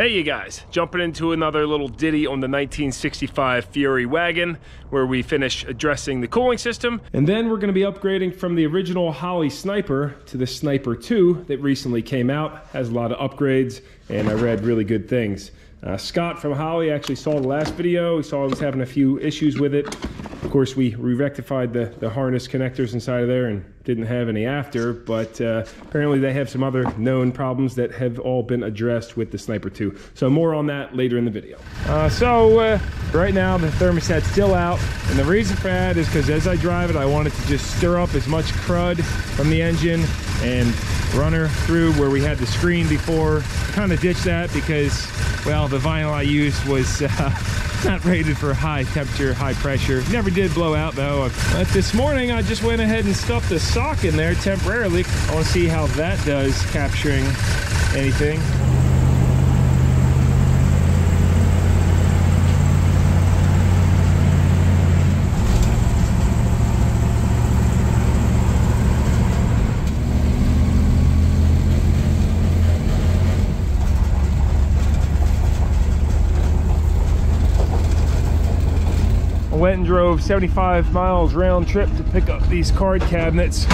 Hey you guys, jumping into another little ditty on the 1965 Fury wagon where we finish addressing the cooling system. And then we're gonna be upgrading from the original Holley Sniper to the Sniper 2 that recently came out. Has a lot of upgrades and I read really good things. Uh, Scott from Holley actually saw the last video. He saw I was having a few issues with it. Of course, we re-rectified the, the harness connectors inside of there and didn't have any after, but uh, apparently they have some other known problems that have all been addressed with the Sniper 2. So more on that later in the video. Uh, so uh, right now the thermostat's still out, and the reason for that is because as I drive it, I wanted to just stir up as much crud from the engine and runner through where we had the screen before. Kind of ditched that because, well, the vinyl I used was uh, not rated for high temperature, high pressure. Never did blow out though. But this morning I just went ahead and stuffed the sock in there temporarily. I want to see how that does capturing anything. went and drove 75 miles round trip to pick up these card cabinets.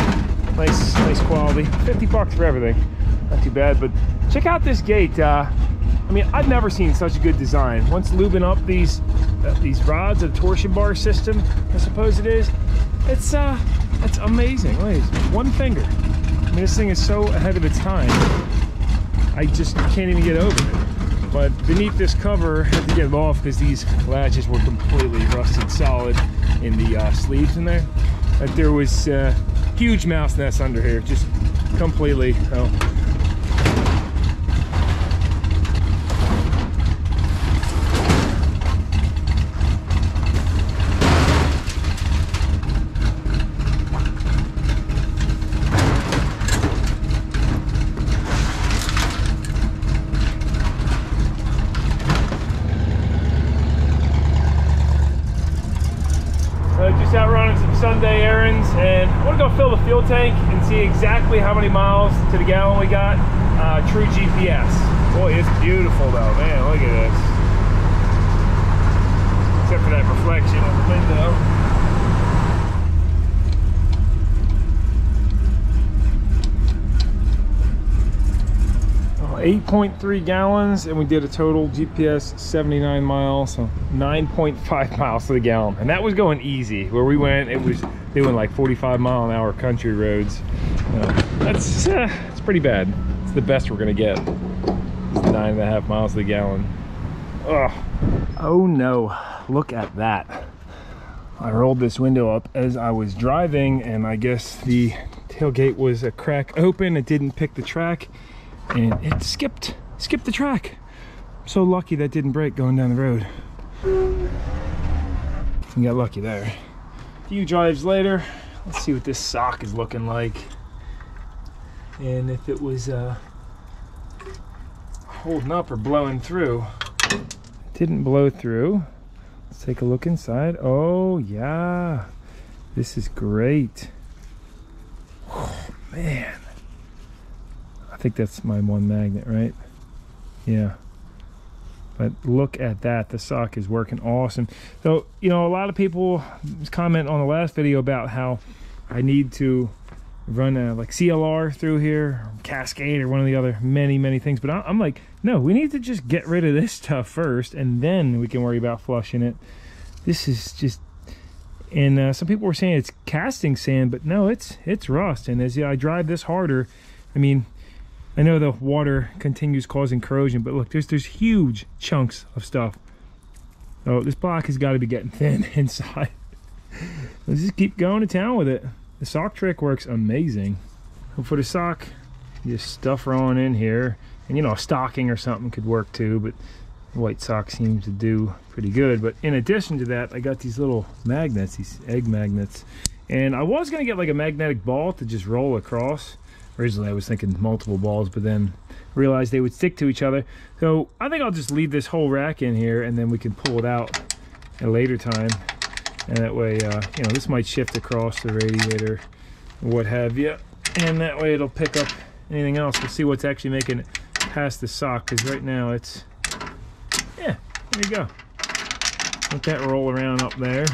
Nice, nice quality. 50 bucks for everything. Not too bad, but check out this gate. Uh, I mean, I've never seen such a good design. Once lubing up these uh, these rods, a torsion bar system, I suppose it is. It's uh, it's amazing. Look, one finger. I mean, this thing is so ahead of its time. I just can't even get over it. But beneath this cover, I had to get it off because these latches were completely rusted solid in the uh, sleeves in there. But there was uh, huge mouse nests under here, just completely. Oh, out running some Sunday errands and I want to go fill the fuel tank and see exactly how many miles to the gallon we got. Uh, true GPS. Boy, it's beautiful though, man. Look at this. Except for that reflection on the window. 8.3 gallons and we did a total GPS 79 miles so 9.5 miles to the gallon and that was going easy where we went it was doing like 45 mile an hour country roads that's uh, it's pretty bad. It's the best we're gonna get. It's nine and a half miles to the gallon. Ugh. oh no. Look at that. I rolled this window up as I was driving and I guess the tailgate was a crack open. It didn't pick the track and it skipped skipped the track. I'm so lucky that didn't break going down the road. We got lucky there. A few drives later let's see what this sock is looking like and if it was uh, holding up or blowing through it didn't blow through let's take a look inside oh yeah this is great oh man I think that's my one magnet, right? Yeah. But look at that. The sock is working awesome. So, you know, a lot of people comment on the last video about how I need to run a like CLR through here, Cascade or one of the other many, many things. But I'm like, no, we need to just get rid of this stuff first and then we can worry about flushing it. This is just and uh, some people were saying it's casting sand, but no, it's it's rust. And as I drive this harder, I mean, I know the water continues causing corrosion, but look, there's there's huge chunks of stuff. Oh, this block has got to be getting thin inside. Let's just keep going to town with it. The sock trick works amazing. for the sock, just stuff on in here. And you know, a stocking or something could work too, but white sock seems to do pretty good. But in addition to that, I got these little magnets, these egg magnets. And I was gonna get like a magnetic ball to just roll across Originally I was thinking multiple balls, but then realized they would stick to each other. So I think I'll just leave this whole rack in here and then we can pull it out at a later time. And that way, uh, you know, this might shift across the radiator what have you. And that way it'll pick up anything else. We'll see what's actually making it past the sock because right now it's yeah There you go. Let that roll around up there.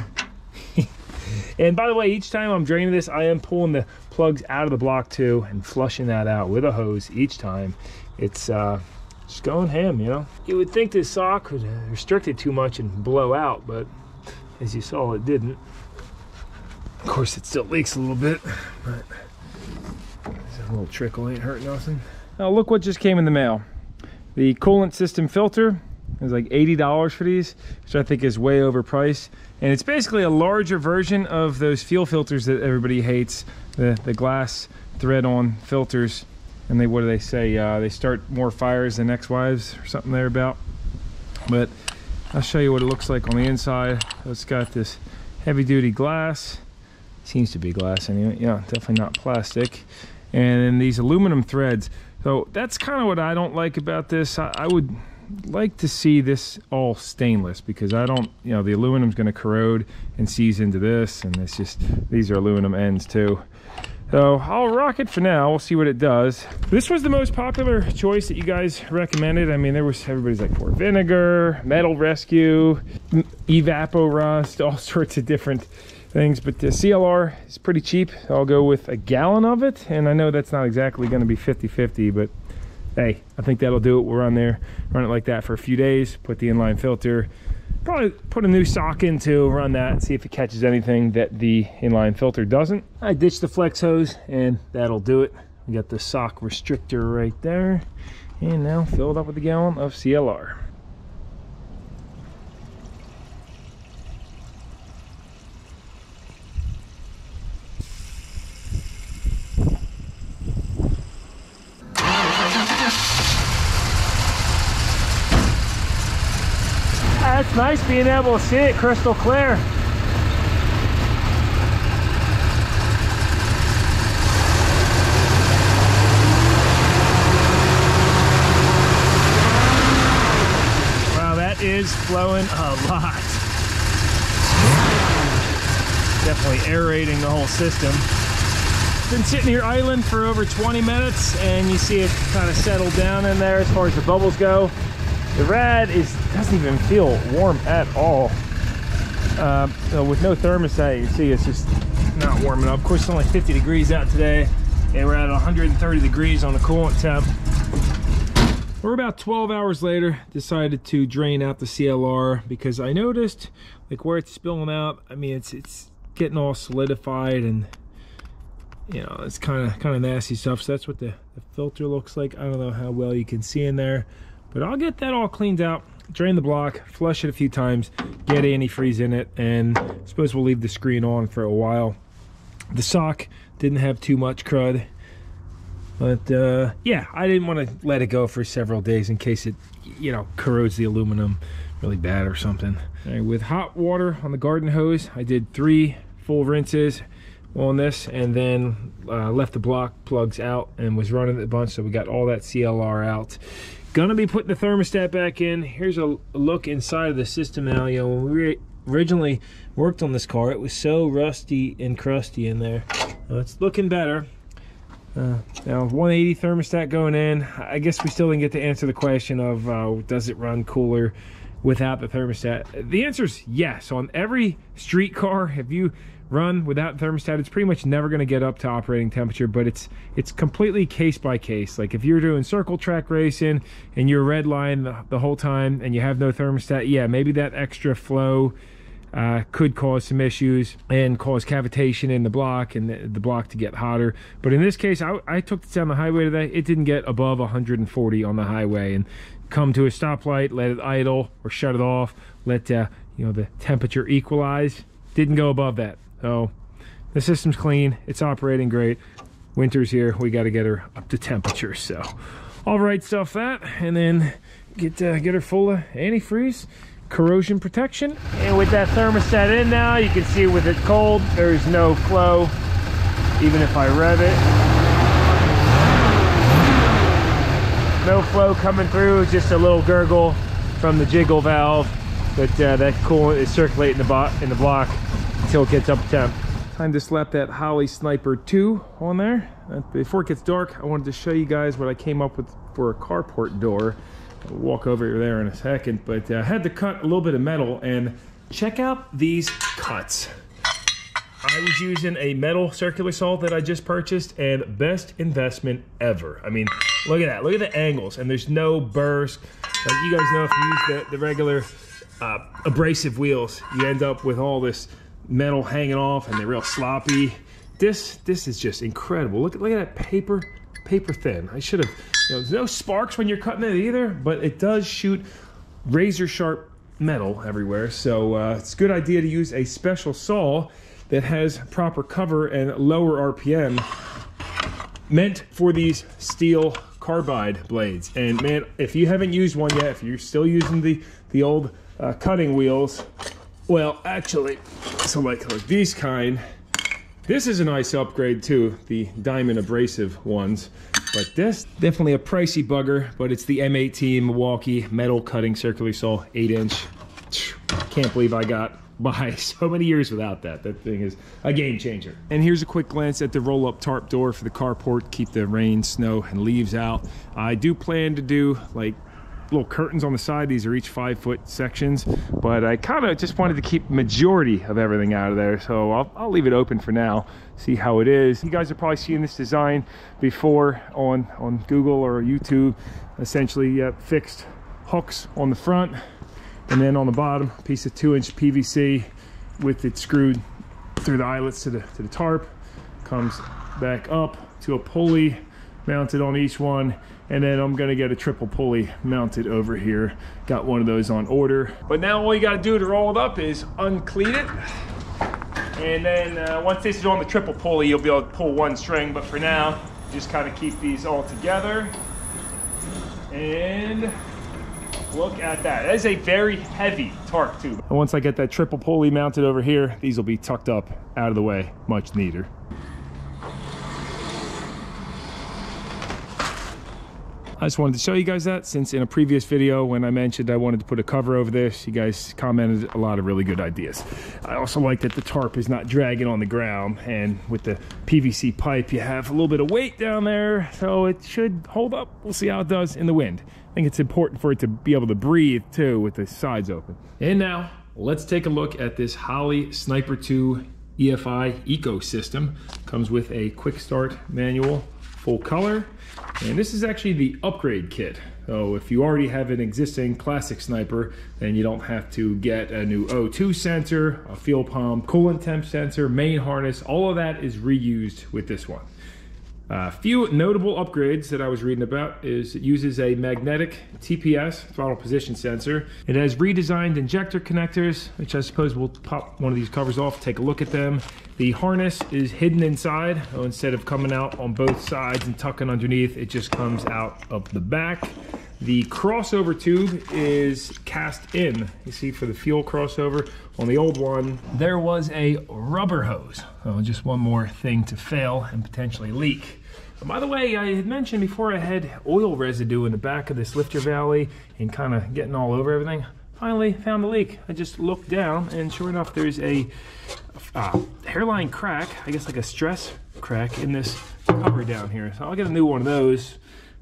and by the way, each time I'm draining this, I am pulling the plugs out of the block too and flushing that out with a hose each time. It's uh, just going ham, you know. You would think this sock would restrict it too much and blow out, but as you saw, it didn't. Of course, it still leaks a little bit, but a little trickle ain't hurt nothing. Now look what just came in the mail. The coolant system filter is like $80 for these, which I think is way overpriced. And it's basically a larger version of those fuel filters that everybody hates, the, the glass thread-on filters and they what do they say uh, they start more fires than ex-wives or something there about but I'll show you what it looks like on the inside. It's got this heavy-duty glass. Seems to be glass anyway. Yeah definitely not plastic. And then these aluminum threads. So that's kind of what I don't like about this. I, I would like to see this all stainless because I don't, you know, the aluminum's going to corrode and seize into this and it's just, these are aluminum ends too. So I'll rock it for now. We'll see what it does. This was the most popular choice that you guys recommended. I mean, there was everybody's like for vinegar, metal rescue, evapo rust, all sorts of different things. But the CLR is pretty cheap. I'll go with a gallon of it. And I know that's not exactly going to be 50-50, but hey, I think that'll do it. We'll run there, run it like that for a few days, put the inline filter, probably put a new sock into, run that, and see if it catches anything that the inline filter doesn't. I ditched the flex hose and that'll do it. We got the sock restrictor right there. And now fill it up with a gallon of CLR. That's nice being able to see it crystal clear. Wow, that is flowing a lot. Definitely aerating the whole system. Been sitting here idling for over 20 minutes and you see it kind of settle down in there as far as the bubbles go. The rad is doesn't even feel warm at all. Uh, so with no thermostat, you see it's just not warming up. Of course, it's only 50 degrees out today, and we're at 130 degrees on the coolant temp. We're about 12 hours later, decided to drain out the CLR because I noticed like where it's spilling out. I mean, it's it's getting all solidified and you know, it's kind of kind of nasty stuff. So that's what the, the filter looks like. I don't know how well you can see in there. But I'll get that all cleaned out, drain the block, flush it a few times, get antifreeze in it, and I suppose we'll leave the screen on for a while. The sock didn't have too much crud. But uh, yeah, I didn't want to let it go for several days in case it, you know, corrodes the aluminum really bad or something. With hot water on the garden hose, I did three full rinses on this and then uh, left the block plugs out and was running it the bunch so we got all that CLR out Gonna be putting the thermostat back in. Here's a look inside of the system now. You know, when we originally worked on this car, it was so rusty and crusty in there. It's looking better. Uh, now 180 thermostat going in. I guess we still didn't get to answer the question of uh, does it run cooler without the thermostat? The answer is yes. On every street car, if you run without thermostat it's pretty much never going to get up to operating temperature but it's it's completely case by case like if you're doing circle track racing and you're red line the, the whole time and you have no thermostat yeah maybe that extra flow uh, could cause some issues and cause cavitation in the block and the, the, block to get hotter. But in this case, I, I took this down the highway today. It didn't get above 140 on the highway and come to a stoplight, let it idle or shut it off, let uh, you know the temperature equalize. Didn't go above that. So the system's clean, it's operating great. Winter's here, we got to get her up to temperature. So all right, stuff that, and then get uh, get her full of antifreeze, corrosion protection. And with that thermostat in now, you can see with it cold, there's no flow, even if I rev it. No flow coming through, just a little gurgle from the jiggle valve. But uh, that coolant is circulating the, in the block until it gets up temp. Time to slap that Holley Sniper 2 on there. Uh, before it gets dark, I wanted to show you guys what I came up with for a carport door. I'll walk over there in a second, but I uh, had to cut a little bit of metal and check out these cuts. I was using a metal circular saw that I just purchased and best investment ever. I mean, look at that. Look at the angles and there's no burrs. Like you guys know if you use the, the regular uh, abrasive wheels, you end up with all this metal hanging off and they're real sloppy. This this is just incredible. Look, look at that paper, paper thin. I should have, you know, there's no sparks when you're cutting it either, but it does shoot razor sharp metal everywhere. So uh, it's a good idea to use a special saw that has proper cover and lower RPM meant for these steel carbide blades. And man, if you haven't used one yet, if you're still using the, the old uh, cutting wheels, well, actually, so like, like these kind, this is a nice upgrade too, the diamond abrasive ones. But this, definitely a pricey bugger, but it's the M18 Milwaukee metal cutting circular saw, 8 inch. Can't believe I got by so many years without that. That thing is a game changer. And here's a quick glance at the roll-up tarp door for the carport, keep the rain, snow, and leaves out. I do plan to do like little curtains on the side. These are each five foot sections, but I kind of just wanted to keep majority of everything out of there. So I'll, I'll leave it open for now, see how it is. You guys are probably seen this design before on, on Google or YouTube. Essentially uh, fixed hooks on the front and then on the bottom, piece of two inch PVC with it screwed through the eyelets to the, to the tarp, comes back up to a pulley mounted on each one and then I'm gonna get a triple pulley mounted over here. Got one of those on order. But now all you gotta do to roll it up is uncleat it. And then uh, once this is on the triple pulley, you'll be able to pull one string. But for now, just kind of keep these all together. And look at that. That is a very heavy tarp tube. And once I get that triple pulley mounted over here, these will be tucked up out of the way much neater. I just wanted to show you guys that since in a previous video when I mentioned I wanted to put a cover over this, you guys commented a lot of really good ideas. I also like that the tarp is not dragging on the ground and with the PVC pipe you have a little bit of weight down there so it should hold up. We'll see how it does in the wind. I think it's important for it to be able to breathe too with the sides open. And now let's take a look at this Holley Sniper 2 EFI ecosystem. Comes with a quick start manual, full color. And this is actually the upgrade kit. So if you already have an existing classic sniper, then you don't have to get a new O2 sensor, a fuel pump, coolant temp sensor, main harness, all of that is reused with this one. A few notable upgrades that I was reading about is it uses a magnetic TPS, throttle position sensor. It has redesigned injector connectors, which I suppose we'll pop one of these covers off, take a look at them. The harness is hidden inside, instead of coming out on both sides and tucking underneath, it just comes out of the back. The crossover tube is cast in. You see for the fuel crossover on the old one, there was a rubber hose. Oh, just one more thing to fail and potentially leak. By the way, I had mentioned before I had oil residue in the back of this lifter valley and kind of getting all over everything. Finally found the leak. I just looked down and sure enough there's a uh, hairline crack, I guess like a stress crack in this cover down here. So I'll get a new one of those,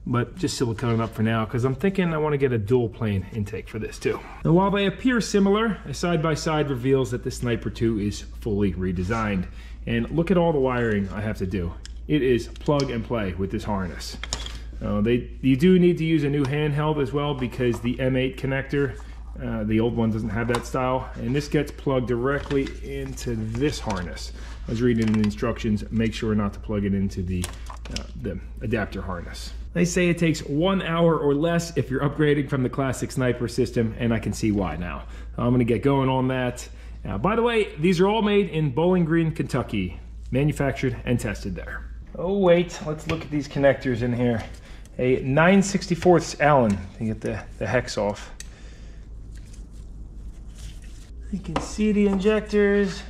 but just silicone it up for now because I'm thinking I want to get a dual plane intake for this too. Now while they appear similar, a side-by-side -side reveals that the Sniper 2 is fully redesigned. And look at all the wiring I have to do it is plug and play with this harness. Uh, they, you do need to use a new handheld as well because the M8 connector, uh, the old one doesn't have that style, and this gets plugged directly into this harness. I was reading the instructions, make sure not to plug it into the, uh, the adapter harness. They say it takes one hour or less if you're upgrading from the classic sniper system, and I can see why now. I'm gonna get going on that. Now, by the way, these are all made in Bowling Green, Kentucky, manufactured and tested there. Oh wait, let's look at these connectors in here. A 9 64ths Allen to get the, the hex off. You can see the injectors.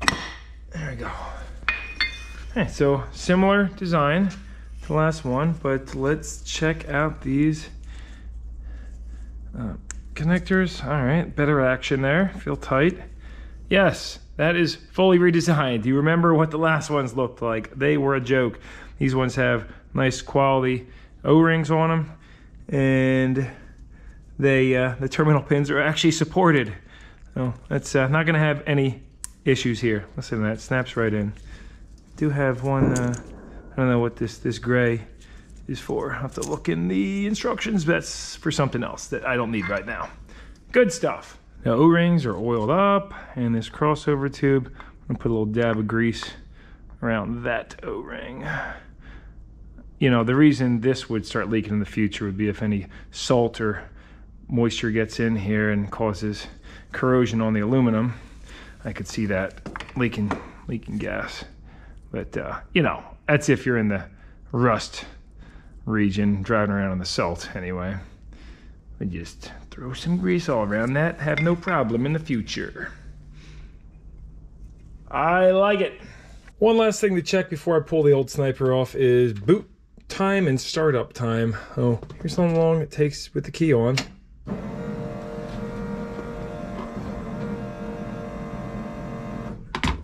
There we go. Okay, so similar design to the last one, but let's check out these uh, connectors. All right, better action there, feel tight. Yes, that is fully redesigned. You remember what the last ones looked like? They were a joke. These ones have nice quality O-rings on them. and they uh, the terminal pins are actually supported. So that's uh, not going to have any issues here. Listen to that, snaps right in. Do have one, uh, I don't know what this, this gray is for. i have to look in the instructions. That's for something else that I don't need right now. Good stuff. Now O-rings are oiled up and this crossover tube, I'm gonna put a little dab of grease around that O-ring. You know, the reason this would start leaking in the future would be if any salt or moisture gets in here and causes corrosion on the aluminum. I could see that leaking leaking gas. But uh, you know, that's if you're in the rust region, driving around on the salt anyway. I just throw some grease all around that, have no problem in the future. I like it. One last thing to check before I pull the old sniper off is boot time and startup time. Oh, here's how long it takes with the key on.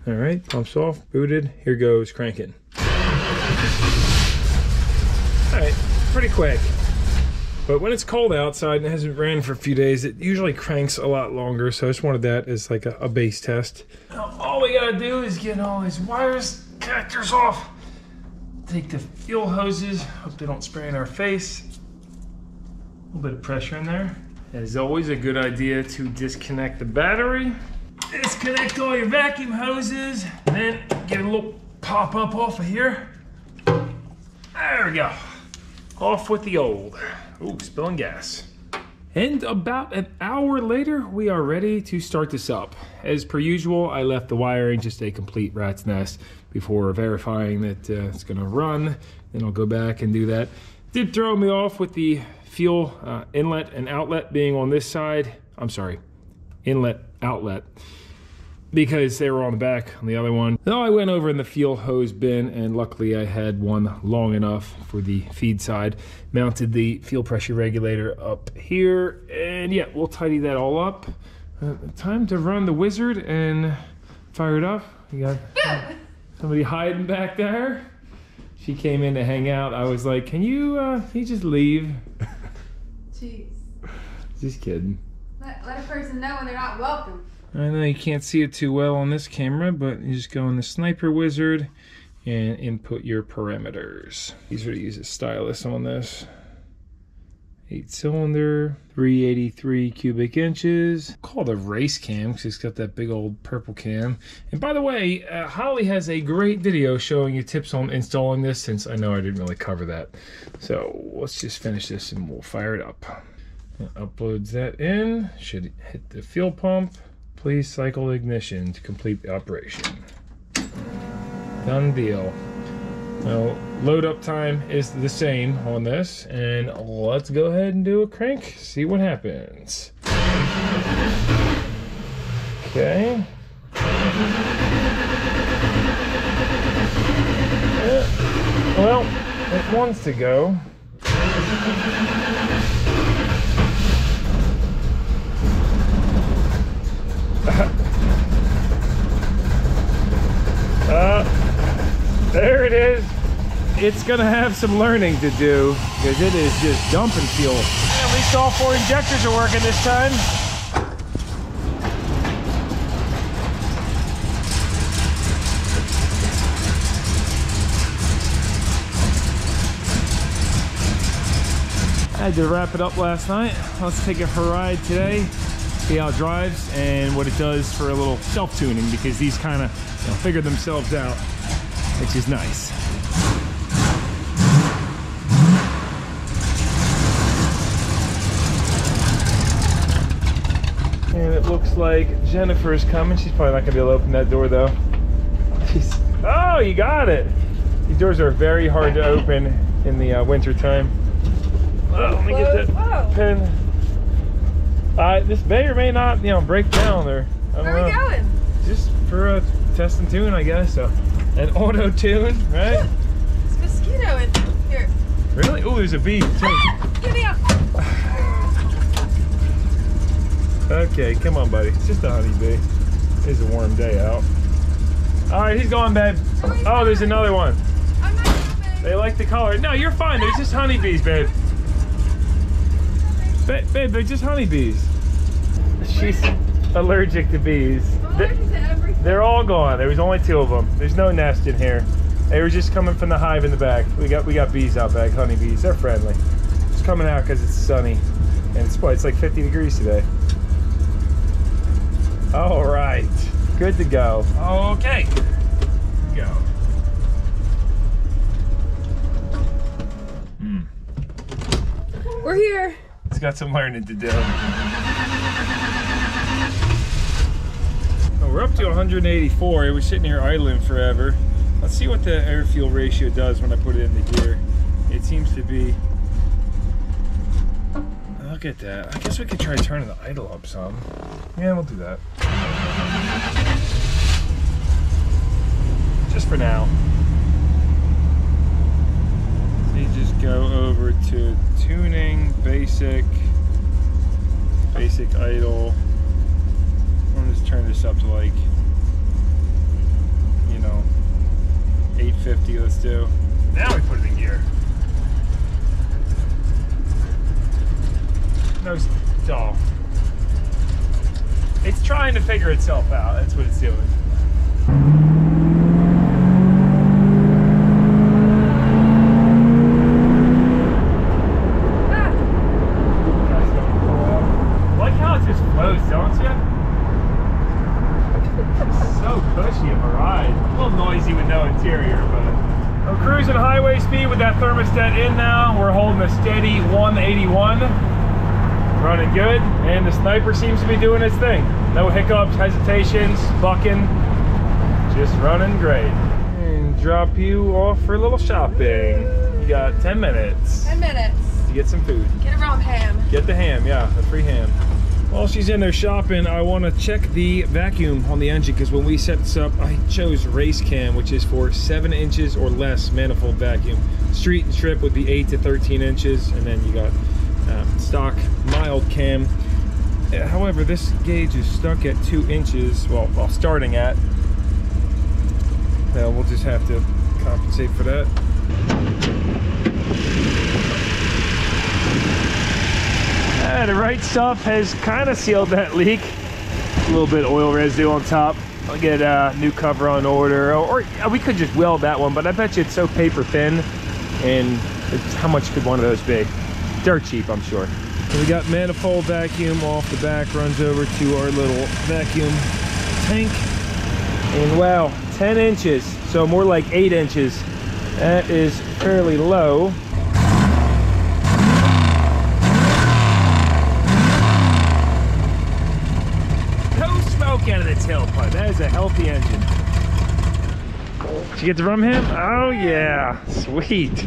All right, pumps off, booted. Here goes cranking. All right, pretty quick. But when it's cold outside and hasn't ran for a few days, it usually cranks a lot longer. So I just wanted that as like a, a base test. Now, all we gotta do is get all these wires, connectors off. Take the fuel hoses, hope they don't spray in our face. A little bit of pressure in there. As always, a good idea to disconnect the battery disconnect all your vacuum hoses, and then get a little pop up off of here. There we go. Off with the old. Ooh, spilling gas. And about an hour later, we are ready to start this up. As per usual, I left the wiring just a complete rat's nest before verifying that uh, it's gonna run. Then I'll go back and do that. Did throw me off with the fuel uh, inlet and outlet being on this side. I'm sorry, inlet, outlet because they were on the back on the other one. Now I went over in the fuel hose bin and luckily I had one long enough for the feed side. Mounted the fuel pressure regulator up here and yeah, we'll tidy that all up. Uh, time to run the wizard and fire it up. You got somebody hiding back there. She came in to hang out. I was like, can you, uh, can you just leave? Jeez. Just kidding. Let, let a person know when they're not welcome. I know you can't see it too well on this camera, but you just go in the Sniper Wizard and input your parameters. Easier to use a stylus on this. 8 cylinder, 383 cubic inches. Called a race cam because it's got that big old purple cam. And by the way, uh, Holley has a great video showing you tips on installing this since I know I didn't really cover that. So let's just finish this and we'll fire it up. Uploads that in, should hit the fuel pump. Please cycle ignition to complete the operation. Done deal. Now, load up time is the same on this, and let's go ahead and do a crank, see what happens. Okay. Yeah. Well, it wants to go. Uh, there it is. It's gonna have some learning to do because it is just dumping fuel. At least all four injectors are working this time. I had to wrap it up last night. Let's take it for a ride today see how it drives and what it does for a little self-tuning because these kind of you know, figure themselves out, which is nice. And it looks like Jennifer's coming. She's probably not gonna be able to open that door though. She's, oh, you got it. These doors are very hard to open in the uh, winter time. Oh, let me get that pin. Uh, this may or may not, you know, break down or. Where are we going? Just for a test and tune, I guess. So, an auto tune, right? it's mosquito in here. Really? Oh, there's a bee too. Ah, get me out. okay, come on, buddy. It's just a honeybee. It's a warm day out. All right, he's going, babe. Oh, oh there's another one. Not, they like the color. No, you're fine. There's just honeybees, babe. Ba- babe, they're just honeybees. She's allergic to bees. They- Allergic to everything. They're all gone. There was only two of them. There's no nest in here. They were just coming from the hive in the back. We got we got bees out back, honeybees. They're friendly. It's coming out because it's sunny, and it's what? It's like 50 degrees today. All right, good to go. Okay, go. Hmm. We're here. It's got some learning to do. We're up to 184. It was sitting here idling forever. Let's see what the air fuel ratio does when I put it into gear. It seems to be. Look at that. I guess we could try turning the idle up some. Yeah, we'll do that. Just for now. So you just go over to tuning, basic, basic idle. Turn this up to like, you know, 850. Let's do. Now we put it in gear. No stall. It's trying to figure itself out. That's what it's doing. Ah, Like how it just flows, don't you? so cushy of a ride. A little noisy with no interior, but. I'm cruising highway speed with that thermostat in now. We're holding a steady 181. Running good, and the sniper seems to be doing its thing. No hiccups, hesitations, bucking. Just running great. And drop you off for a little shopping. You got 10 minutes 10 minutes. to get some food. Get a around ham. Get the ham, yeah, a free ham. While she's in there shopping, I want to check the vacuum on the engine because when we set this up, I chose Race Cam, which is for 7 inches or less manifold vacuum. Street and strip would be 8 to 13 inches, and then you got um, stock mild cam. However, this gauge is stuck at 2 inches, well, well starting at. Now we'll just have to compensate for that. Uh, the right stuff has kind of sealed that leak. A little bit of oil residue on top. I'll get a new cover on order, or, or we could just weld that one, but I bet you it's so paper thin. And it's, how much could one of those be? Dirt cheap, I'm sure. So we got manifold vacuum off the back, runs over to our little vacuum tank. And wow, 10 inches, so more like 8 inches. That is fairly low. No smoke out of the tailpipe. That is a healthy engine. Did you get the rum ham? Oh yeah, sweet.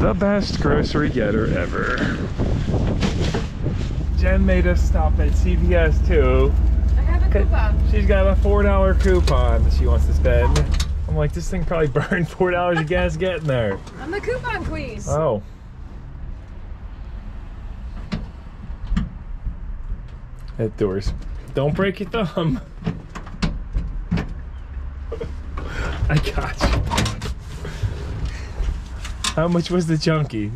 The best grocery getter ever. Jen made us stop at CVS too. I have a coupon. She's got a four dollar coupon that she wants to spend. I'm like, this thing probably burned four dollars of gas getting there. I'm the coupon queen. Oh. At doors. Don't break your thumb. I got you. How much was the junkie?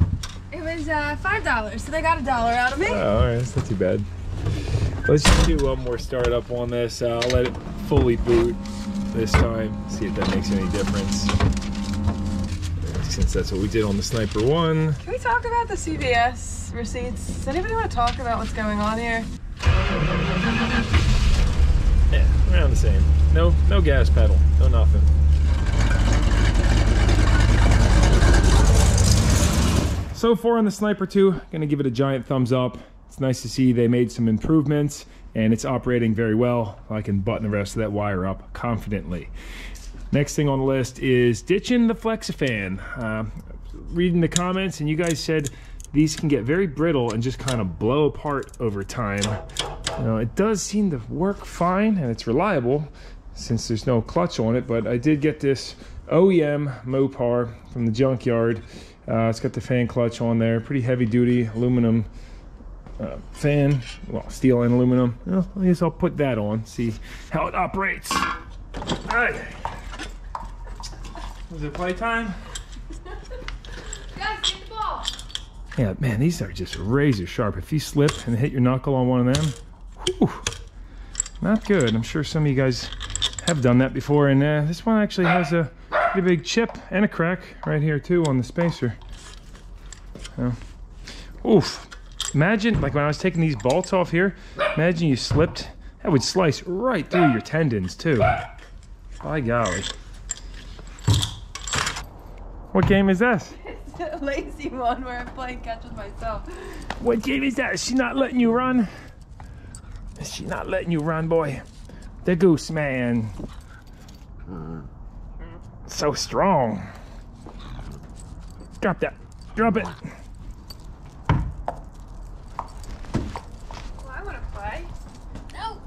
Was uh, $5, so they got a dollar out of me. Oh, all right, that's not too bad. Let's just do one more startup on this. Uh, I'll let it fully boot this time. See if that makes any difference. Since that's what we did on the Sniper 1. Can we talk about the CVS receipts? Does anybody want to talk about what's going on here? Yeah, around the same. No, no gas pedal, no nothing. So far on the Sniper 2, gonna give it a giant thumbs up. It's nice to see they made some improvements and it's operating very well. I can button the rest of that wire up confidently. Next thing on the list is ditching the Flexifan. Uh, reading the comments and you guys said these can get very brittle and just kind of blow apart over time. Know, it does seem to work fine and it's reliable since there's no clutch on it, but I did get this OEM Mopar from the junkyard. Uh, it's got the fan clutch on there, pretty heavy duty aluminum uh, fan, well, steel and aluminum. Well, I guess I'll put that on, see how it operates. Alright. Is it playtime? Guys, get the ball. Yeah, man, these are just razor sharp. If you slip and hit your knuckle on one of them, whew, not good. I'm sure some of you guys have done that before. And uh, this one actually has a pretty big chip and a crack right here too on the spacer. So, oof. Imagine, like when I was taking these bolts off here, imagine you slipped. That would slice right through your tendons too. By golly. What game is this? It's a lazy one where I'm playing catch with myself. What game is that? Is she not letting you run? Is she not letting you run, boy? The goose man. So strong. Drop that. Drop it. Well, I want to play. No.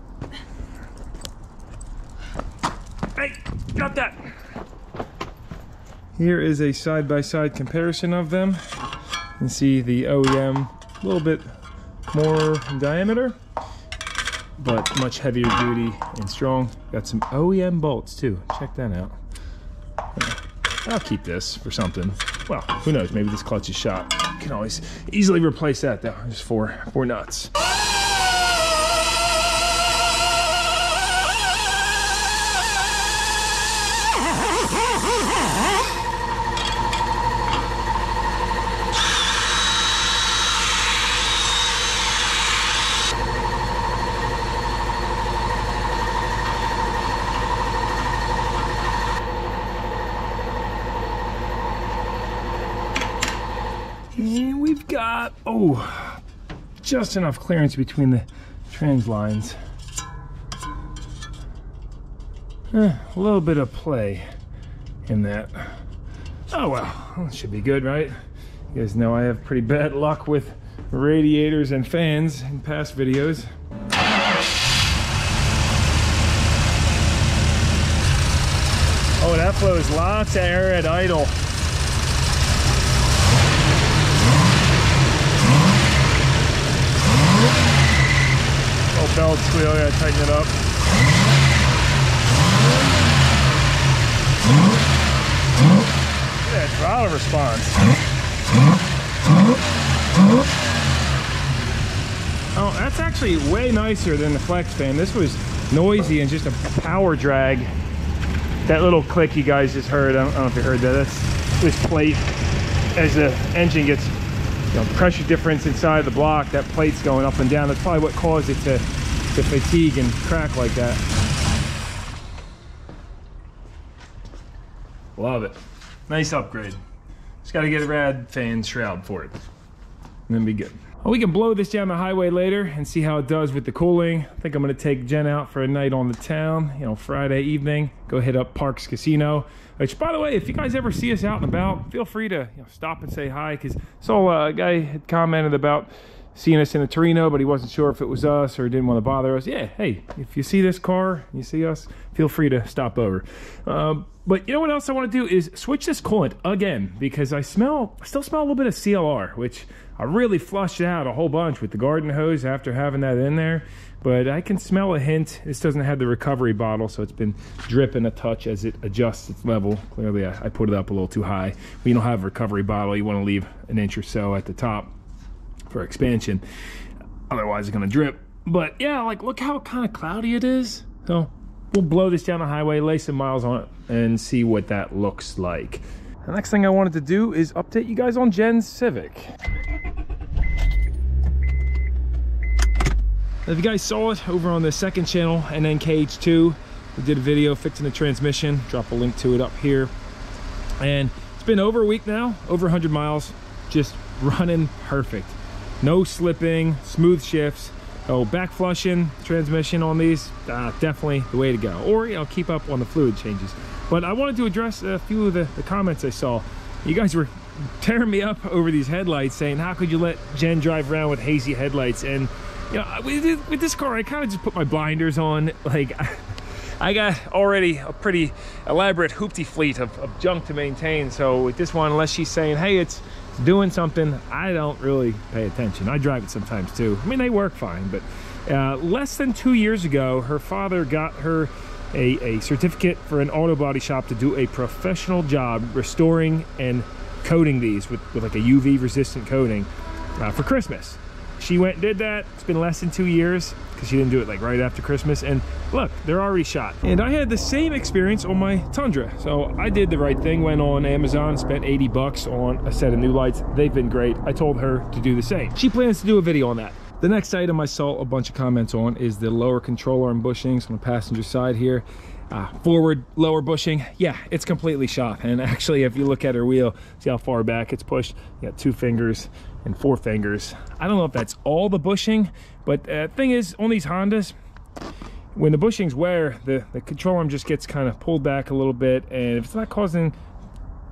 Hey, drop that. Here is a side-by-side comparison of them. You can see the OEM a little bit more diameter, but much heavier duty and strong. Got some OEM bolts too. Check that out. I'll keep this for something. Well, who knows? Maybe this clutch is shot. You can always easily replace that though. Just four, four nuts. And we've got, oh, just enough clearance between the trans lines. Eh, a little bit of play in that. Oh well, should be good, right? You guys know I have pretty bad luck with radiators and fans in past videos. Oh, that flows lots of air at idle. Belt squeal, I gotta tighten it up. That throttle response. Oh, that's actually way nicer than the Flex fan. This was noisy and just a power drag. That little click you guys just heard, I don't, I don't know if you heard that. That's this plate as the engine gets you know, pressure difference inside the block, that plate's going up and down. That's probably what caused it to, to fatigue and crack like that. Love it. Nice upgrade. Just got to get a rad fan shroud for it. And then be good. Well, we can blow this down the highway later and see how it does with the cooling. I think I'm going to take Jen out for a night on the town, you know, Friday evening. Go hit up Parx Casino. Which, by the way, if you guys ever see us out and about, feel free to you know, stop and say hi. Because saw uh, a guy had commented about seeing us in a Torino, but he wasn't sure if it was us or didn't want to bother us. Yeah, hey, if you see this car, you see us, feel free to stop over. Um, but you know what else I want to do is switch this coolant again because I smell, I still smell a little bit of CLR, which I really flushed out a whole bunch with the garden hose after having that in there. But I can smell a hint. This doesn't have the recovery bottle, so it's been dripping a touch as it adjusts its level. Clearly, I, I put it up a little too high. When you don't have a recovery bottle, you want to leave an inch or so at the top for expansion. Otherwise, it's going to drip. But yeah, like look how kind of cloudy it is. So we'll blow this down the highway, lay some miles on it, and see what that looks like. The next thing I wanted to do is update you guys on Jen's Civic. If you guys saw it over on the second channel, NNKH2, we did a video fixing the transmission. Drop a link to it up here. And it's been over a week now, over 100 miles, just running perfect. No slipping, smooth shifts. Oh, back flushing transmission on these, uh, definitely the way to go. Or, you know, keep up on the fluid changes. But I wanted to address a few of the, the comments I saw. You guys were tearing me up over these headlights saying, how could you let Jen drive around with hazy headlights? And, you know, with, with this car, I kind of just put my blinders on. Like, I got already a pretty elaborate hoopty fleet of, of junk to maintain. So with this one, unless she's saying, hey, it's doing something, I don't really pay attention. I drive it sometimes too. I mean, they work fine, but uh, less than two years ago, her father got her a, a certificate for an auto body shop to do a professional job restoring and coating these with, with like a UV resistant coating uh, for Christmas. She went did that. It's been less than two years because she didn't do it like right after Christmas. And look, they're already shot. And I had the same experience on my Tundra. So I did the right thing, went on Amazon, spent 80 bucks on a set of new lights. They've been great. I told her to do the same. She plans to do a video on that. The next item I saw a bunch of comments on is the lower control arm bushings on the passenger side here. Uh, forward lower bushing yeah it's completely shot. And actually if you look at her wheel see how far back it's pushed? You got two fingers and four fingers. I don't know if that's all the bushing but uh, thing is on these hondas when the bushings wear the the control arm just gets kind of pulled back a little bit and if it's not causing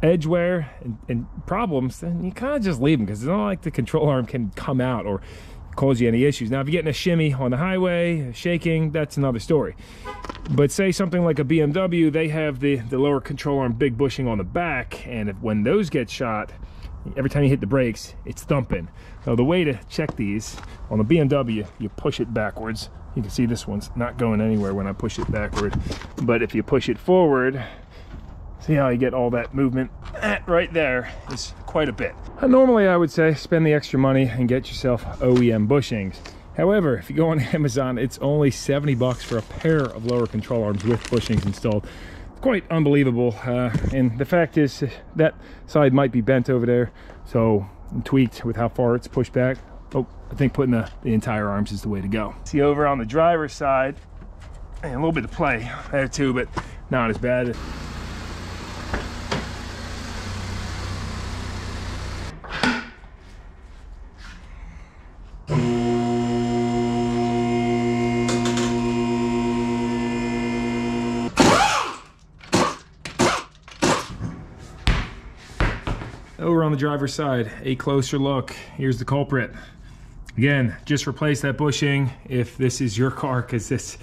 edge wear and, and problems then you kind of just leave them because it's not like the control arm can come out or cause you any issues. Now, if you're getting a shimmy on the highway, shaking, that's another story. But say something like a BMW, they have the, the lower control arm big bushing on the back, and if, when those get shot, every time you hit the brakes, it's thumping. Now, the way to check these, on the BMW, you push it backwards. You can see this one's not going anywhere when I push it backward. But if you push it forward, See how you get all that movement? That right there is quite a bit. Uh, normally I would say spend the extra money and get yourself OEM bushings. However, if you go on Amazon, it's only 70 bucks for a pair of lower control arms with bushings installed. Quite unbelievable. Uh, and the fact is that side might be bent over there. So I'm tweaked with how far it's pushed back. Oh, I think putting the, the entire arms is the way to go. See over on the driver's side, and a little bit of play there too, but not as bad. Over on the driver's side, a closer look. Here's the culprit. Again, just replace that bushing if this is your car because this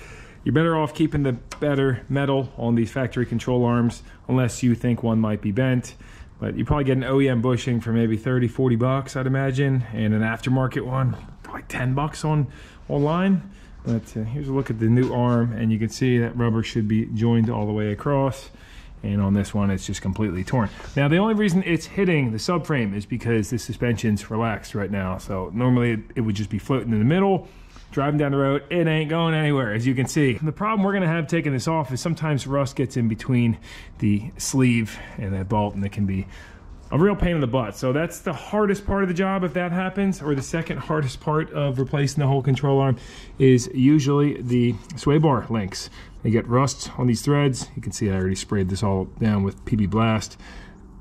you're better off keeping the better metal on these factory control arms unless you think one might be bent. But you probably get an OEM bushing for maybe 30, 40 bucks, I'd imagine, and an aftermarket one, like 10 bucks on online. But uh, here's a look at the new arm, and you can see that rubber should be joined all the way across. And on this one it's just completely torn. Now the only reason it's hitting the subframe is because the suspension's relaxed right now. So normally it, it, would just be floating in the middle driving down the road it ain't going anywhere as you can see the problem we're to have taking this off is sometimes rust gets in between the sleeve and that bolt and it can be a real pain in the butt. So that's the hardest part of the job if that happens, or the second hardest part of replacing the whole control arm is usually the sway bar links. They get rust on these threads. You can see I already sprayed this all down with PB Blast.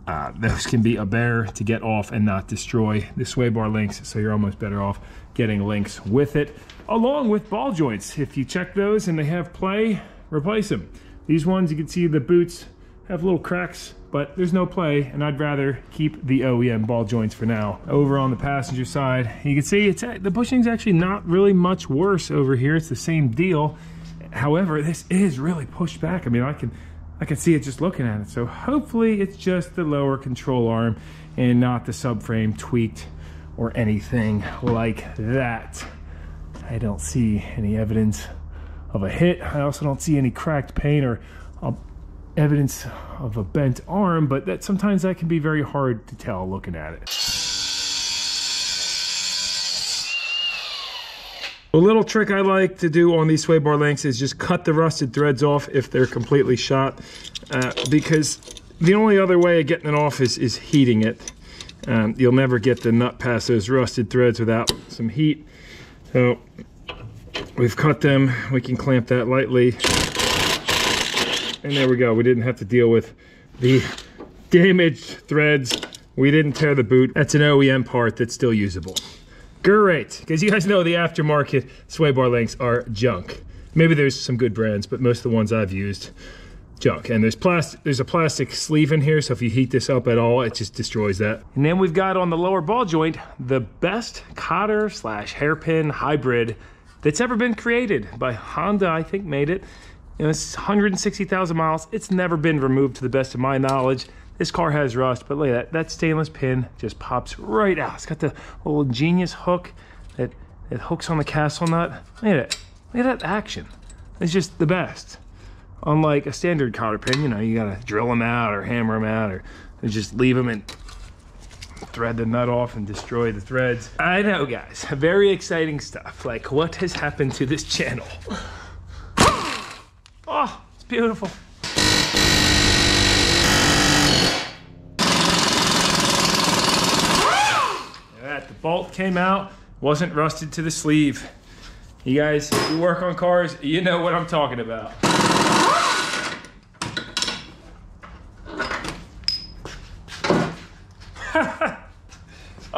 Uh, those can be a bear to get off and not destroy the sway bar links, so you're almost better off getting links with it, along with ball joints. If you check those and they have play, replace them. These ones, you can see the boots have little cracks, but there's no play, and I'd rather keep the OEM ball joints for now. Over on the passenger side, you can see it's the bushing's actually not really much worse over here. It's the same deal. However, this is really pushed back. I mean, I can I can see it just looking at it. So hopefully it's just the lower control arm and not the subframe tweaked or anything like that. I don't see any evidence of a hit. I also don't see any cracked paint or uh, evidence of a bent arm, but that sometimes that can be very hard to tell looking at it. A little trick I like to do on these sway bar links is just cut the rusted threads off if they're completely shot uh, because the only other way of getting it off is, is heating it. Um, you'll never get the nut past those rusted threads without some heat. So we've cut them, we can clamp that lightly. And there we go, we didn't have to deal with the damaged threads. We didn't tear the boot. That's an OEM part that's still usable. Great, because you guys know the aftermarket sway bar links are junk. Maybe there's some good brands, but most of the ones I've used, junk. And there's plastic, there's a plastic sleeve in here, so if you heat this up at all, it just destroys that. And then we've got on the lower ball joint, the best cotter slash hairpin hybrid that's ever been created by Honda, I think made it. You know, it's 160,000 miles. It's never been removed to the best of my knowledge. This car has rust, but look at that. That stainless pin just pops right out. It's got the little genius hook that, that hooks on the castle nut. Look at it. Look at that action. It's just the best. Unlike a standard cotter pin, you know, you gotta drill them out or hammer them out or just leave them and thread the nut off and destroy the threads. I know, guys, very exciting stuff. Like, what has happened to this channel? Oh, it's beautiful. That the bolt came out, wasn't rusted to the sleeve. You guys, you work on cars, you know what I'm talking about.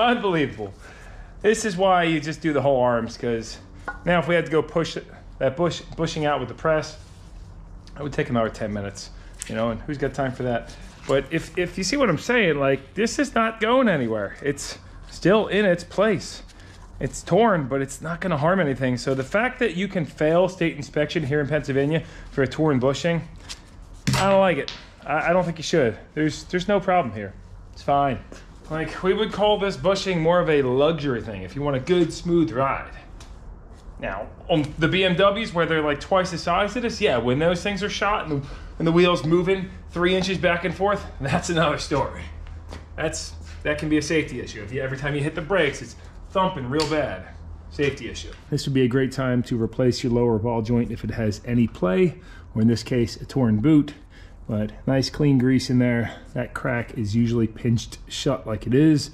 Unbelievable. This is why you just do the whole arms, because now if we had to go push that bush bushing out with the press, it would take another 10 minutes, you know, and who's got time for that? But if, if you see what I'm saying, like this is not going anywhere. It's still in its place. It's torn, but it's not gonna harm anything. So the fact that you can fail state inspection here in Pennsylvania for a torn bushing, I don't like it. I, I don't think you should. There's, there's no problem here. It's fine. Like we would call this bushing more of a luxury thing if you want a good smooth ride. Now, on the BMWs where they're like twice the size of this, yeah, when those things are shot and the, and the wheels moving three inches back and forth, that's another story. That's that can be a safety issue. If you, every time you hit the brakes, it's thumping real bad. Safety issue. This would be a great time to replace your lower ball joint if it has any play, or in this case, a torn boot. But nice clean grease in there. That crack is usually pinched shut like it is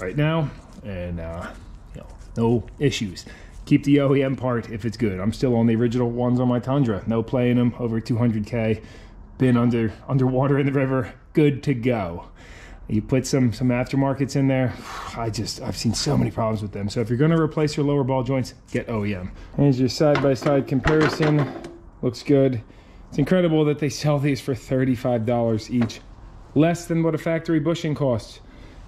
right now, and uh, you know, no issues. Keep the OEM part if it's good. I'm still on the original ones on my Tundra. No play in them, over 200K. Been under underwater in the river, good to go. You put some some aftermarkets in there. I just I've seen so many problems with them. So if you're going to replace your lower ball joints, get OEM. Here's your side by side comparison. Looks good. It's incredible that they sell these for $35 each, less than what a factory bushing costs.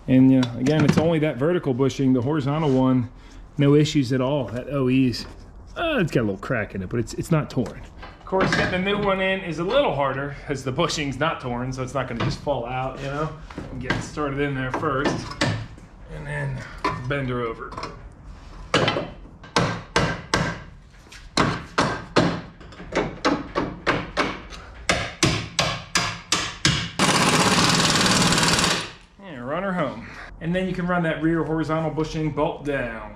And you know, again, it's only that vertical bushing. The horizontal one, no issues at all. That OE's, uh, it's got a little crack in it, but it's it's not torn. Of course, getting the new one in is a little harder because the bushing's not torn, so it's not going to just fall out, you know. I'm getting started in there first, and then bend her over. Yeah, run her home. And then you can run that rear horizontal bushing bolt down.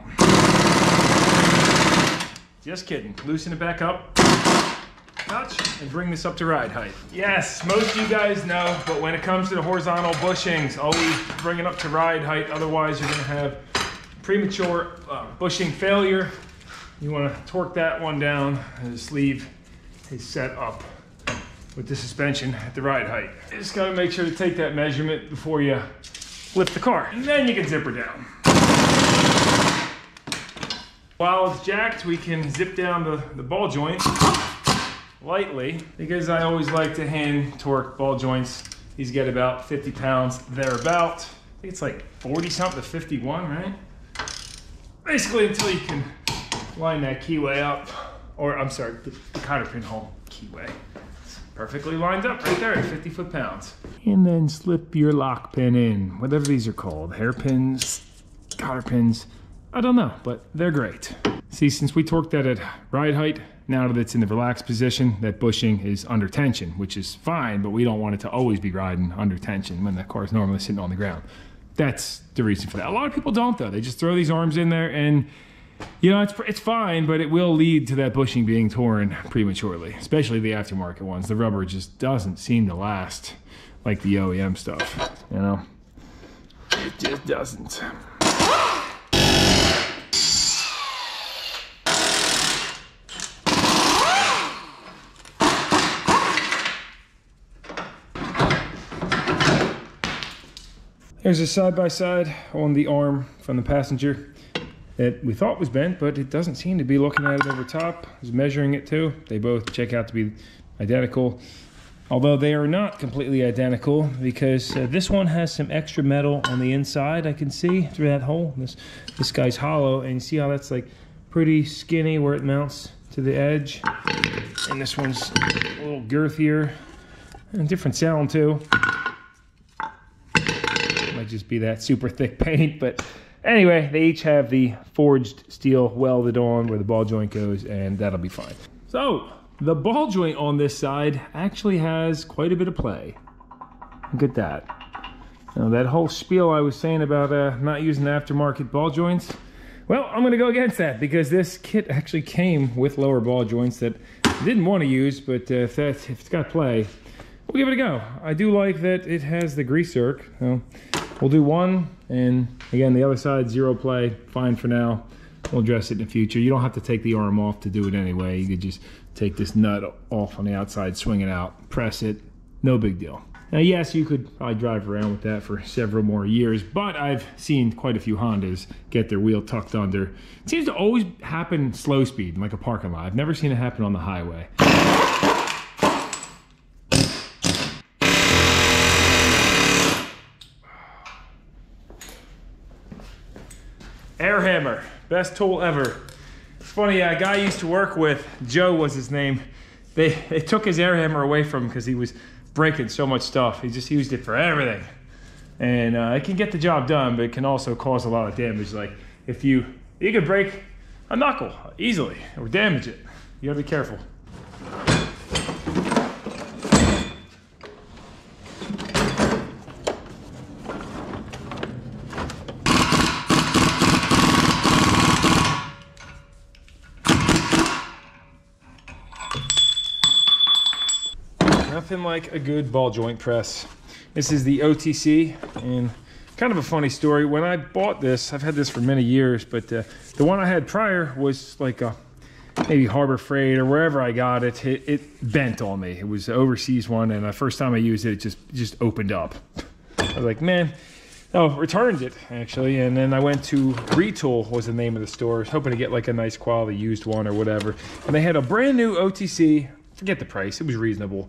Just kidding. Loosen it back up. Touch and bring this up to ride height. Yes, most of you guys know, but when it comes to the horizontal bushings, always bring it up to ride height. Otherwise, you're gonna have premature uh, bushing failure. You wanna torque that one down. And the sleeve is set up with the suspension at the ride height. Just gotta make sure to take that measurement before you lift the car. And then you can zip her down. While it's jacked, we can zip down the, the ball joint lightly because I always like to hand torque ball joints. These get about 50 pounds thereabout. I think it's like 40 something to 51, right? Basically until you can line that keyway up, or I'm sorry, the, the cotter pin hole keyway. Perfectly lined up right there at 50 foot pounds. And then slip your lock pin in, whatever these are called, hairpins, cotter pins. I don't know, but they're great. See, since we torqued that at ride height, now that it's in the relaxed position, that bushing is under tension, which is fine, but we don't want it to always be riding under tension when the car is normally sitting on the ground. That's the reason for that. A lot of people don't though. They just throw these arms in there and you know, it's, it's fine, but it will lead to that bushing being torn prematurely, especially the aftermarket ones. The rubber just doesn't seem to last like the OEM stuff, you know? It just doesn't. There's a side-by-side on the arm from the passenger that we thought was bent, but it doesn't seem to be looking at it over top. I was measuring it too. They both check out to be identical, although they are not completely identical because uh, this one has some extra metal on the inside. I can see through that hole. This, this guy's hollow, and you see how that's like pretty skinny where it mounts to the edge. And this one's a little girthier and different sound too might just be that super thick paint. But anyway, they each have the forged steel welded on where the ball joint goes, and that'll be fine. So the ball joint on this side actually has quite a bit of play. Look at that. Now, that whole spiel I was saying about uh, not using aftermarket ball joints, well, I'm to go against that because this kit actually came with lower ball joints that I didn't want to use, but uh, if, that, if it's got play, we'll give it a go. I do like that it has the grease zerk. So we'll do one, and again, the other side, zero play, fine for now. We'll address it in the future. You don't have to take the arm off to do it anyway. You could just take this nut off on the outside, swing it out, press it, no big deal. Now, yes, you could probably drive around with that for several more years, but I've seen quite a few Hondas get their wheel tucked under. It seems to always happen slow speed, like a parking lot. I've never seen it happen on the highway. Air hammer, best tool ever. It's funny, a guy I used to work with, Joe was his name. They, they took his air hammer away from him because he was breaking so much stuff. He just used it for everything. And uh, it can get the job done, but it can also cause a lot of damage. Like if you, you could break a knuckle easily or damage it. You gotta be careful. Nothing like a good ball joint press. This is the OTC and kind of a funny story. When I bought this, I've had this for many years, but uh, the one I had prior was like a maybe Harbor Freight or wherever I got it, it, it bent on me. It was an overseas one, and the first time I used it, it just just opened up. I was like, man, oh, returned it actually, and then I went to Retool was the name of the store. I was hoping to get like a nice quality used one or whatever, and they had a brand new OTC. Forget the price; it was reasonable.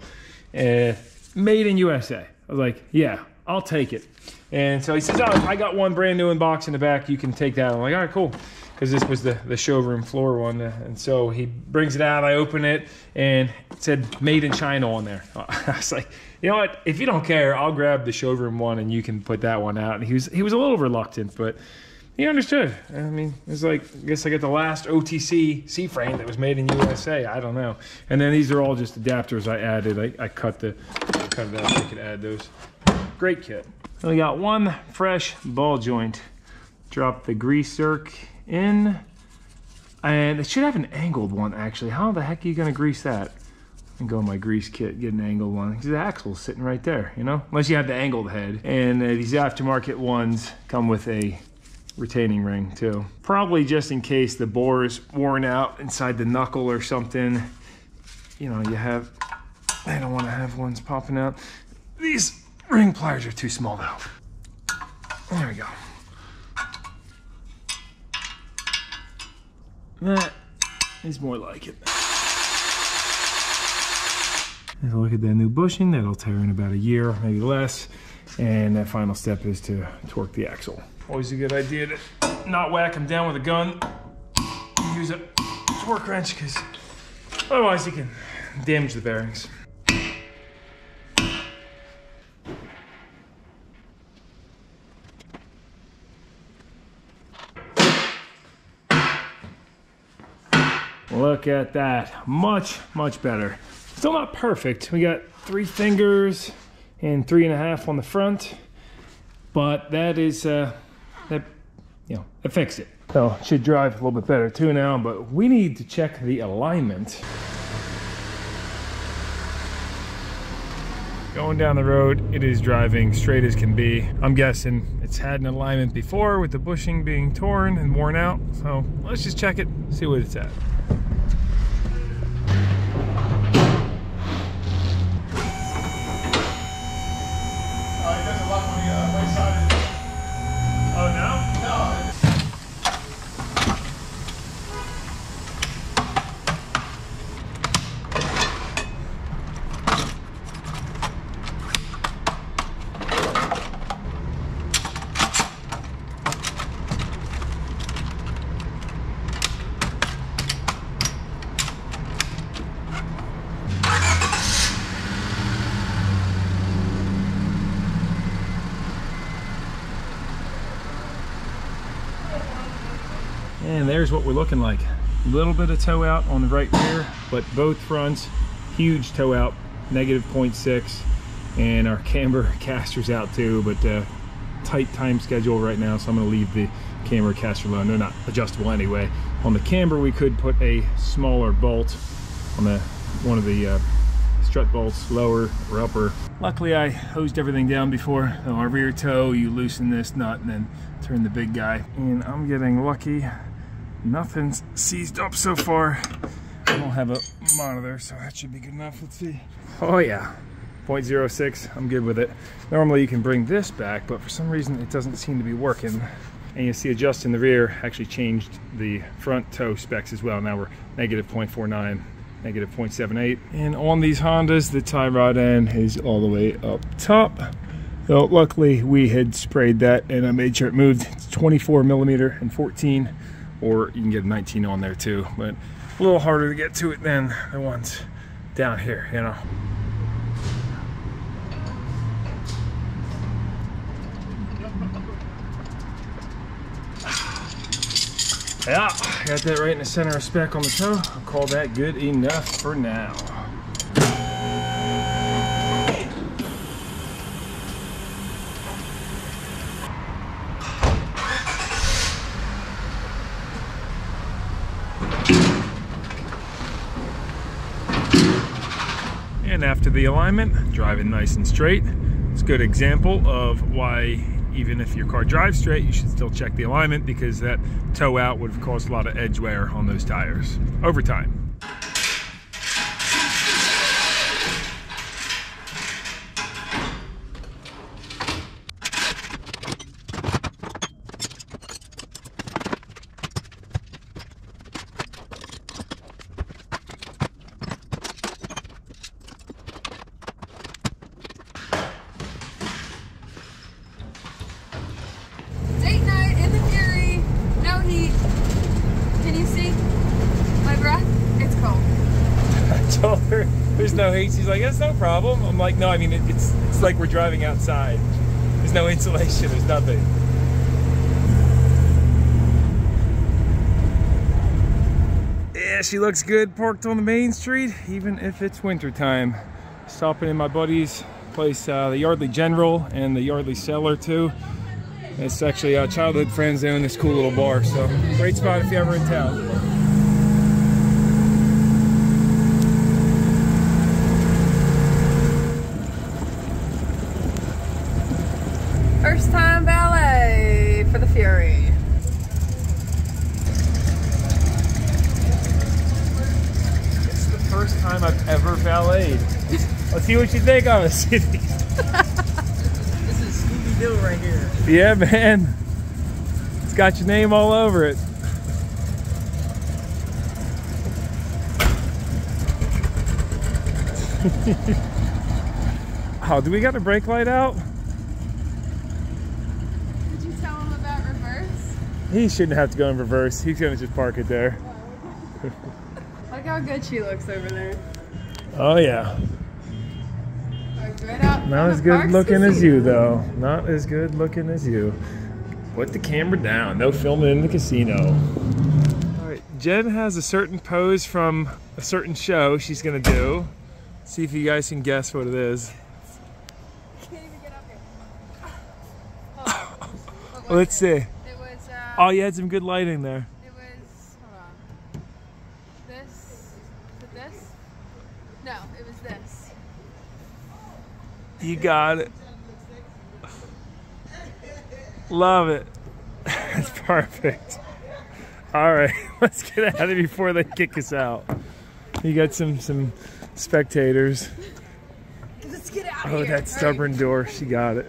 Uh, made in USA. I was like, yeah, I'll take it. And so he says, oh, I got one brand new in box in the back. You can take that. I'm like, all right, cool. Because this was the, the showroom floor one. And so he brings it out. I open it and it said made in China on there. I was like, you know what? If you don't care, I'll grab the showroom one and you can put that one out. And he was, he was a little reluctant, but he understood. I mean, it's like, I guess I got the last OTC C frame that was made in USA. I don't know. And then these are all just adapters I added. I, I cut the, I cut it out so I could add those. Great kit. We got one fresh ball joint. Drop the grease zerk in. And it should have an angled one actually. How the heck are you gonna grease that? And go my grease kit, get an angled one. Because the axle's sitting right there, you know? Unless you have the angled head. And uh, these aftermarket ones come with a retaining ring too. Probably just in case the bore is worn out inside the knuckle or something. You know, you have, I don't want to have ones popping out. These ring pliers are too small though. There we go. That is more like it. Let's look at that new bushing. That'll tear in about a year, maybe less. And that final step is to torque the axle. Always a good idea to not whack them down with a gun. Use a torque wrench because otherwise you can damage the bearings. Look at that. Much, much better. Still not perfect. We got three fingers and three and a half on the front, but that is, uh, you know, it fixed it. So it should drive a little bit better too now, but we need to check the alignment. Going down the road, it is driving straight as can be. I'm guessing it's had an alignment before with the bushing being torn and worn out. So let's just check it, see what it's at. Oh, no? And there's what we're looking like. A little bit of toe out on the right rear, but both fronts, huge toe out, negative 0.6. and our camber caster's out too, but uh, tight time schedule right now, so I'm gonna leave the camber caster alone. They're not adjustable anyway. On the camber, we could put a smaller bolt on the one of the uh, strut bolts, lower or upper. Luckily, I hosed everything down before. On our rear toe, you loosen this nut and then turn the big guy. And I'm getting lucky. Nothing's seized up so far. I don't have a monitor, so that should be good enough. Let's see. Oh yeah, 0.06, I'm good with it. Normally you can bring this back, but for some reason it doesn't seem to be working. And you see adjusting the rear actually changed the front toe specs as well. Now we're negative 0.49, negative 0.78. And on these Hondas, the tie rod end is all the way up top. So luckily we had sprayed that and I made sure it moved. It's 24 millimeter and 14, or you can get a 19 on there too, but a little harder to get to it than the ones down here, you know. Yeah, got that right in the center of spec on the toe. I'll call that good enough for now. And after the alignment, driving nice and straight. It's a good example of why even if your car drives straight, you should still check the alignment because that toe out would have caused a lot of edge wear on those tires over time. Date night in the Fury. No heat. Can you see my breath? It's cold. I told her there's no heat. She's like, that's no problem. I'm like, no, I mean, it, it's, it's like we're driving outside. There's no insulation, there's nothing. Yeah, she looks good parked on the main street, even if it's wintertime. Stopping in my buddy's place, uh, the Yardley General and the Yardley Cellar too. It's actually uh, childhood friends there in this cool little bar, so great spot if you're ever in town. First time ballet for the Fury. It's the first time I've ever valeted. Let's see what you think on it. This is Scooby Doo right here. yeah, man. It's got your name all over it. oh, do we got a brake light out? Did you tell him about reverse? He shouldn't have to go in reverse. He's gonna just park it there. Look how good she looks over there. Oh yeah. Like out Not as good looking as you though. Not as good looking as you. Put the camera down. No filming in the casino. All right, Jen has a certain pose from a certain show she's gonna do. See if you guys can guess what it is. Can't even get up here. What was Let's see. It was. Uh, Oh, you had some good lighting there. You got it. Love it. That's perfect. All right, let's get out of here before they kick us out. You got some some spectators. Let's get out Oh, that stubborn door. She got it.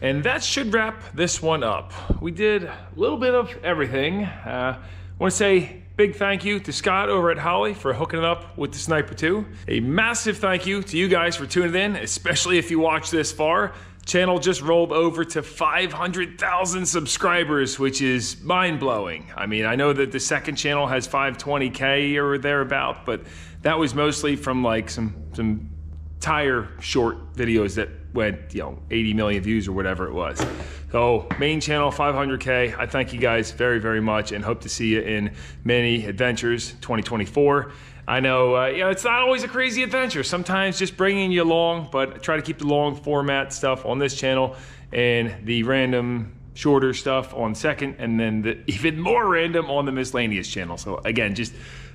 And that should wrap this one up. We did a little bit of everything. Uh, I want to say big thank you to Scott over at Holley for hooking it up with the Sniper 2. A massive thank you to you guys for tuning in, especially if you watched this far. Channel just rolled over to 500,000 subscribers, which is mind blowing. I mean, I know that the second channel has 520k or thereabout, but that was mostly from like some some tire short videos that went, you know, 80 million views or whatever it was. So main channel 500K. I thank you guys very, very much and hope to see you in many adventures 2024. I know, uh, you know, it's not always a crazy adventure. Sometimes just bringing you along, but I try to keep the long format stuff on this channel and the random shorter stuff on second, and then the even more random on the miscellaneous channel. So again, just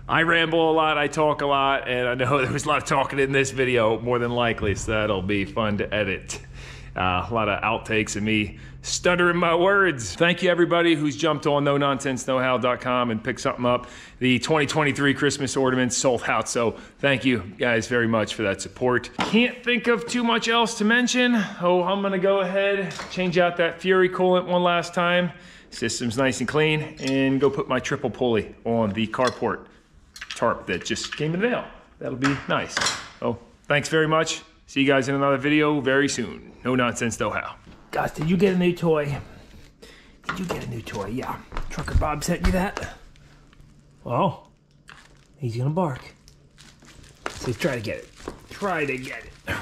I ramble a lot, I talk a lot, and I know there was a lot of talking in this video, more than likely, so that'll be fun to edit. Uh, a lot of outtakes of me stuttering my words. Thank you everybody who's jumped on no nonsense knowhow.com and picked something up. The 2023 Christmas ornaments sold out. So thank you guys very much for that support. Can't think of too much else to mention. Oh, I'm gonna go ahead, change out that Fury coolant one last time. System's nice and clean and go put my triple pulley on the carport tarp that just came in the mail. That'll be nice. Oh, thanks very much. See you guys in another video very soon. No nonsense, no how. Gus, did you get a new toy? Did you get a new toy? Yeah. Trucker Bob sent you that? Oh. he's gonna bark. So try to get it. Try to get it.